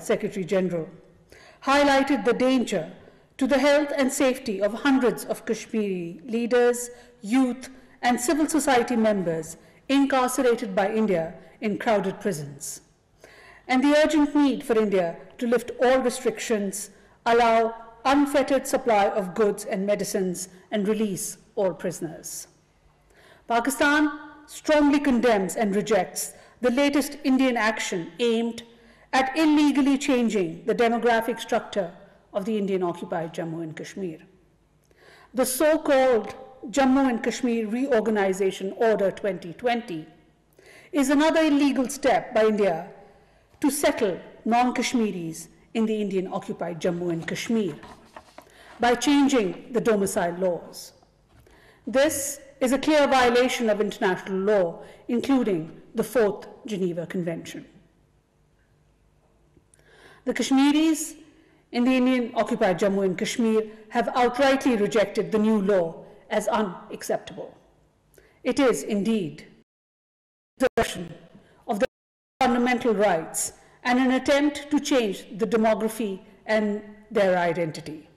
Secretary General, highlighted the danger to the health and safety of hundreds of Kashmiri leaders, youth, and civil society members incarcerated by India in crowded prisons, and the urgent need for India to lift all restrictions, allow unfettered supply of goods and medicines, and release all prisoners. Pakistan strongly condemns and rejects the latest Indian action aimed at illegally changing the demographic structure of the Indian occupied Jammu and Kashmir. The so called Jammu and Kashmir Reorganization Order 2020 is another illegal step by India to settle non Kashmiris in the Indian occupied Jammu and Kashmir by changing the domicile laws. This is a clear violation of international law, including the Fourth Geneva Convention. The Kashmiris in the Indian occupied Jammu and Kashmir have outrightly rejected the new law as unacceptable. It is indeed the expression of the fundamental rights and an attempt to change the demography and their identity.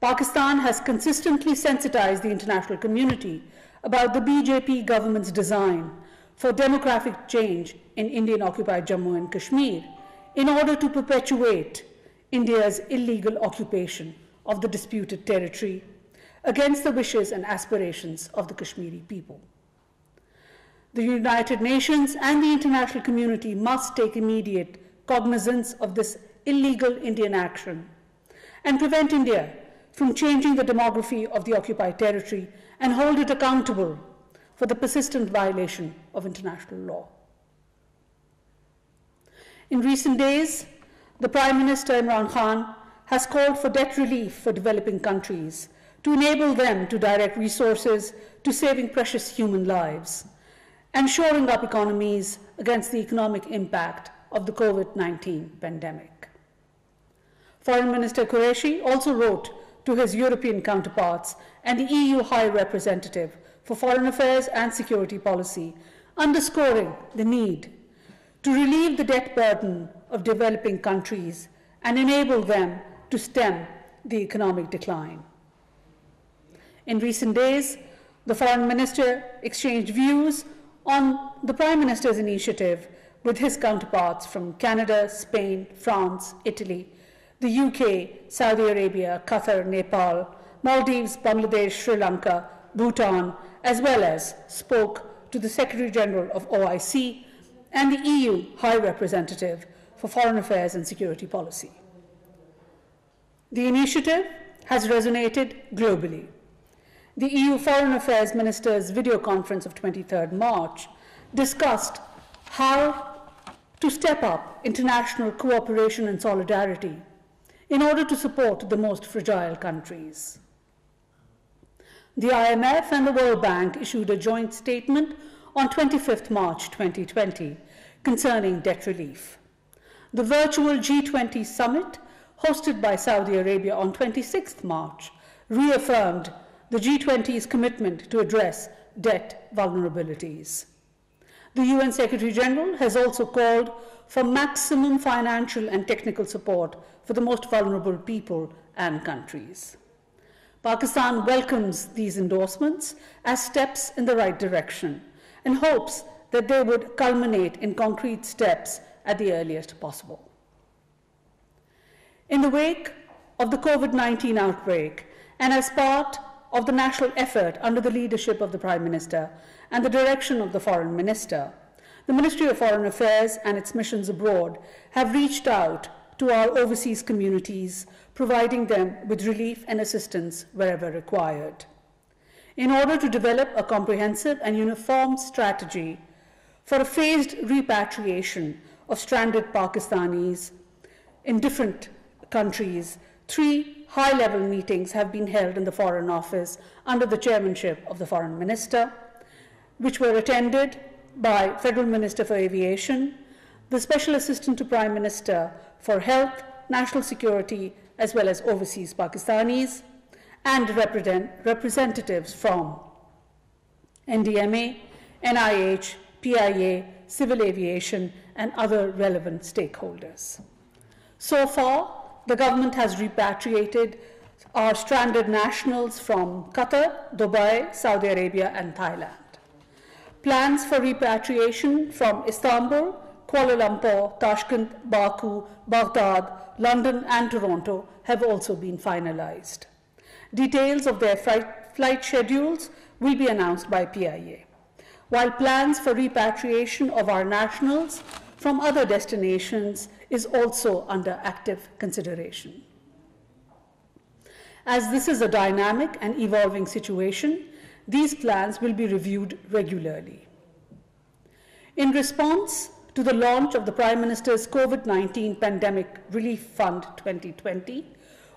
Pakistan has consistently sensitized the international community about the BJP government's design for demographic change in Indian occupied Jammu and Kashmir in order to perpetuate India's illegal occupation of the disputed territory against the wishes and aspirations of the Kashmiri people. The United Nations and the international community must take immediate cognizance of this illegal Indian action and prevent India from changing the demography of the occupied territory and hold it accountable for the persistent violation of international law. In recent days, the Prime Minister Imran Khan has called for debt relief for developing countries to enable them to direct resources to saving precious human lives and shoring up economies against the economic impact of the COVID 19 pandemic. Foreign Minister Qureshi also wrote to his European counterparts and the EU High Representative for Foreign Affairs and Security Policy, underscoring the need to relieve the debt burden of developing countries and enable them to stem the economic decline. In recent days, the foreign minister exchanged views on the prime minister's initiative with his counterparts from Canada, Spain, France, Italy, the UK, Saudi Arabia, Qatar, Nepal, Maldives, Bangladesh, Sri Lanka, Bhutan, as well as spoke to the Secretary General of OIC and the EU High Representative for Foreign Affairs and Security Policy. The initiative has resonated globally. The EU Foreign Affairs Ministers' video conference of 23rd March discussed how to step up international cooperation and solidarity in order to support the most fragile countries. The IMF and the World Bank issued a joint statement on 25th March 2020 concerning debt relief. The virtual G20 summit, hosted by Saudi Arabia on 26th March, reaffirmed the G20's commitment to address debt vulnerabilities. The UN Secretary General has also called for maximum financial and technical support for the most vulnerable people and countries. Pakistan welcomes these endorsements as steps in the right direction and hopes that they would culminate in concrete steps at the earliest possible. In the wake of the COVID 19 outbreak, and as part of the national effort under the leadership of the Prime Minister and the direction of the Foreign Minister, the Ministry of Foreign Affairs and its missions abroad have reached out to our overseas communities, providing them with relief and assistance wherever required. In order to develop a comprehensive and uniform strategy for a phased repatriation of stranded Pakistanis in different countries, three high level meetings have been held in the Foreign Office under the chairmanship of the Foreign Minister, which were attended by Federal Minister for Aviation, the Special Assistant to Prime Minister for Health, National Security, as well as overseas Pakistanis, and represent representatives from NDMA, NIH, PIA, civil aviation, and other relevant stakeholders. So far, the government has repatriated our stranded nationals from Qatar, Dubai, Saudi Arabia, and Thailand. Plans for repatriation from Istanbul, Kuala Lumpur, Tashkent, Baku, Baghdad, London, and Toronto have also been finalized. Details of their flight schedules will be announced by PIA, while plans for repatriation of our nationals from other destinations is also under active consideration. As this is a dynamic and evolving situation, these plans will be reviewed regularly. In response to the launch of the Prime Minister's COVID-19 Pandemic Relief Fund 2020,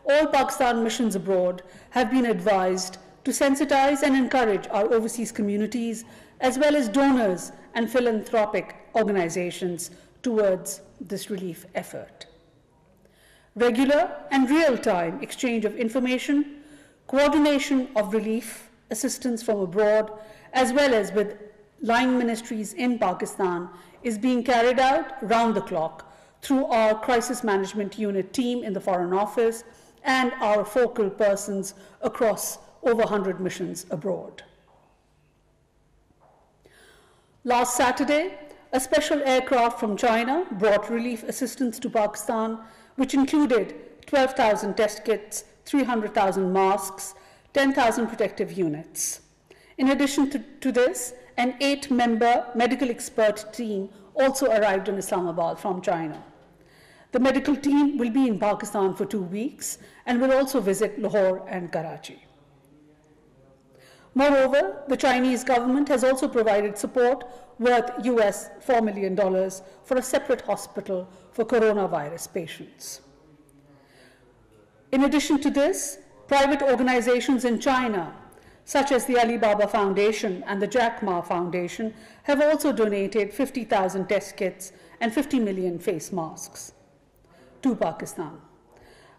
all Pakistan missions abroad have been advised to sensitize and encourage our overseas communities as well as donors and philanthropic organizations towards this relief effort. Regular and real-time exchange of information, coordination of relief assistance from abroad, as well as with line ministries in Pakistan is being carried out round the clock through our crisis management unit team in the Foreign Office and our focal persons across over 100 missions abroad. Last Saturday, a special aircraft from China brought relief assistance to Pakistan, which included 12,000 test kits, 300,000 masks, 10,000 protective units. In addition to, to this, an eight member medical expert team also arrived in Islamabad from China. The medical team will be in Pakistan for two weeks and will also visit Lahore and Karachi. Moreover, the Chinese government has also provided support worth US $4 million for a separate hospital for coronavirus patients. In addition to this, private organizations in China, such as the Alibaba Foundation and the Jack Ma Foundation, have also donated 50,000 test kits and 50 million face masks to Pakistan.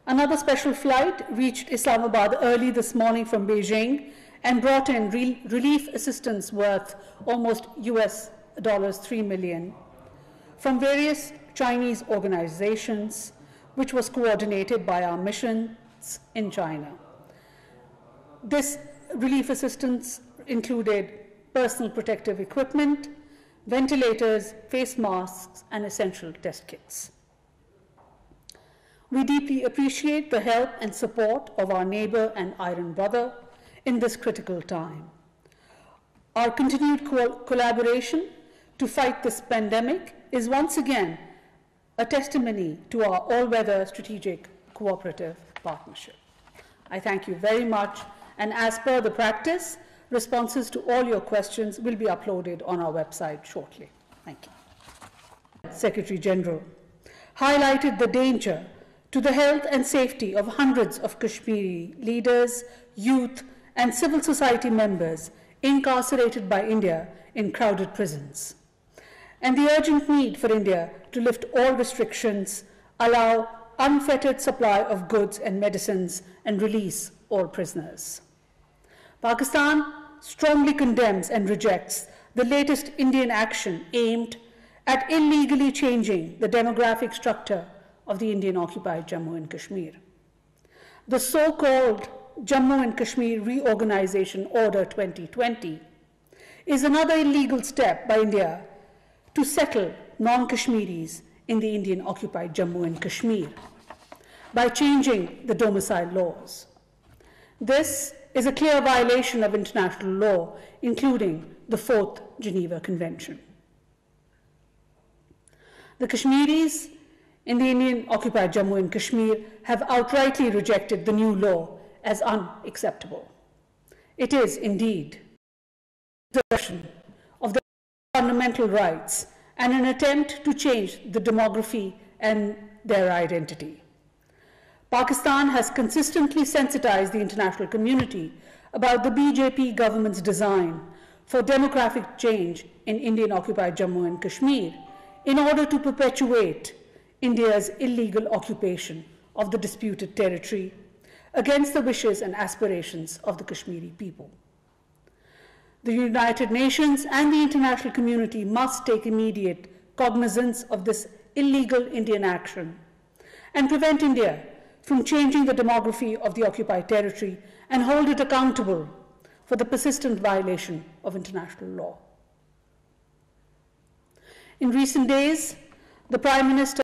Another special flight reached Islamabad early this morning from Beijing and brought in re relief assistance worth almost US dollars 3 million from various Chinese organizations, which was coordinated by our missions in China. This relief assistance included personal protective equipment, ventilators, face masks, and essential test kits. We deeply appreciate the help and support of our neighbor and iron brother, in this critical time. Our continued co collaboration to fight this pandemic is once again a testimony to our all-weather strategic cooperative partnership. I thank you very much, and as per the practice, responses to all your questions will be uploaded on our website shortly. Thank you. Secretary General highlighted the danger to the health and safety of hundreds of Kashmiri leaders, youth, and civil society members incarcerated by India in crowded prisons, and the urgent need for India to lift all restrictions, allow unfettered supply of goods and medicines, and release all prisoners. Pakistan strongly condemns and rejects the latest Indian action aimed at illegally changing the demographic structure of the Indian occupied Jammu and Kashmir. The so called Jammu and Kashmir Reorganization Order 2020 is another illegal step by India to settle non-Kashmiris in the Indian occupied Jammu and Kashmir by changing the domicile laws. This is a clear violation of international law, including the Fourth Geneva Convention. The Kashmiris in the Indian occupied Jammu and Kashmir have outrightly rejected the new law as unacceptable. It is indeed the version of the fundamental rights and an attempt to change the demography and their identity. Pakistan has consistently sensitized the international community about the BJP government's design for demographic change in Indian occupied Jammu and Kashmir in order to perpetuate India's illegal occupation of the disputed territory against the wishes and aspirations of the Kashmiri people. The United Nations and the international community must take immediate cognizance of this illegal Indian action and prevent India from changing the demography of the occupied territory and hold it accountable for the persistent violation of international law. In recent days, the Prime Minister